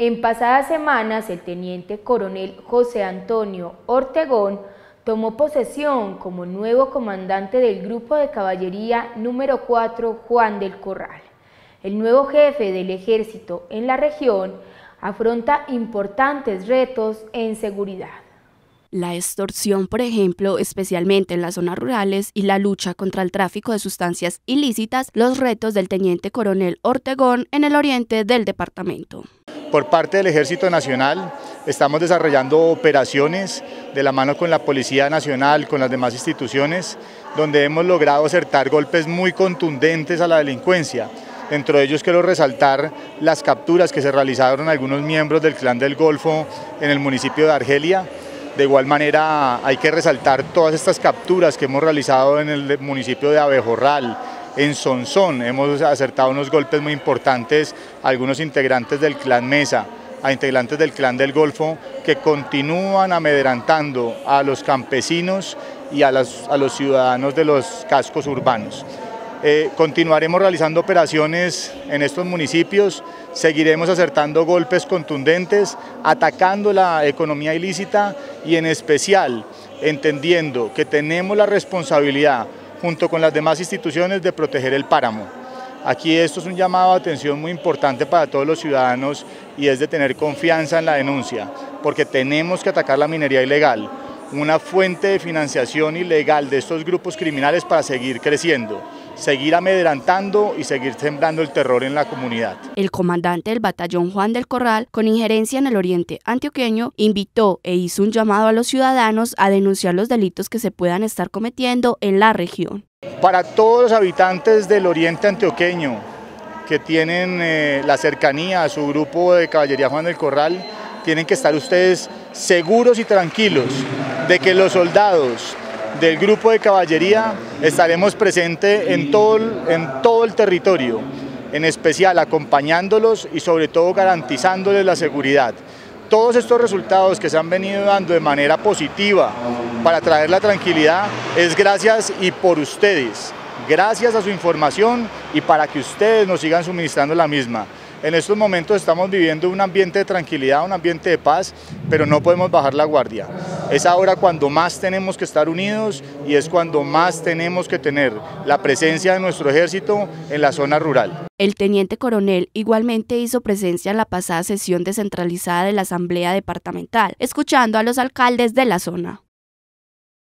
En pasadas semanas, el teniente coronel José Antonio Ortegón tomó posesión como nuevo comandante del Grupo de Caballería número 4 Juan del Corral. El nuevo jefe del ejército en la región afronta importantes retos en seguridad. La extorsión, por ejemplo, especialmente en las zonas rurales, y la lucha contra el tráfico de sustancias ilícitas, los retos del teniente coronel Ortegón en el oriente del departamento. Por parte del Ejército Nacional estamos desarrollando operaciones de la mano con la Policía Nacional, con las demás instituciones, donde hemos logrado acertar golpes muy contundentes a la delincuencia. Dentro de ellos quiero resaltar las capturas que se realizaron algunos miembros del Clan del Golfo en el municipio de Argelia, de igual manera hay que resaltar todas estas capturas que hemos realizado en el municipio de Abejorral, en Sonsón, hemos acertado unos golpes muy importantes a algunos integrantes del clan Mesa, a integrantes del clan del Golfo que continúan amedrantando a los campesinos y a, los ciudadanos de los cascos urbanos. Eh, continuaremos realizando operaciones en estos municipios, seguiremos acertando golpes contundentes, atacando la economía ilícita y en especial entendiendo que tenemos la responsabilidad junto con las demás instituciones de proteger el páramo. Aquí esto es un llamado de atención muy importante para todos los ciudadanos y es de tener confianza en la denuncia, porque tenemos que atacar la minería ilegal, una fuente de financiación ilegal de estos grupos criminales para seguir creciendo seguir amedrantando y seguir sembrando el terror en la comunidad. El comandante del batallón Juan del Corral, con injerencia en el oriente antioqueño, invitó e hizo un llamado a los ciudadanos a denunciar los delitos que se puedan estar cometiendo en la región. Para todos los habitantes del oriente antioqueño que tienen eh, la cercanía a su grupo de caballería Juan del Corral, tienen que estar ustedes seguros y tranquilos de que los soldados del grupo de caballería estaremos presentes en todo, en todo el territorio, en especial acompañándolos y sobre todo garantizándoles la seguridad. Todos estos resultados que se han venido dando de manera positiva para traer la tranquilidad es gracias y por ustedes, gracias a su información y para que ustedes nos sigan suministrando la misma. En estos momentos estamos viviendo un ambiente de tranquilidad, un ambiente de paz, pero no podemos bajar la guardia. Es ahora cuando más tenemos que estar unidos y es cuando más tenemos que tener la presencia de nuestro ejército en la zona rural. El teniente coronel igualmente hizo presencia en la pasada sesión descentralizada de la Asamblea Departamental, escuchando a los alcaldes de la zona.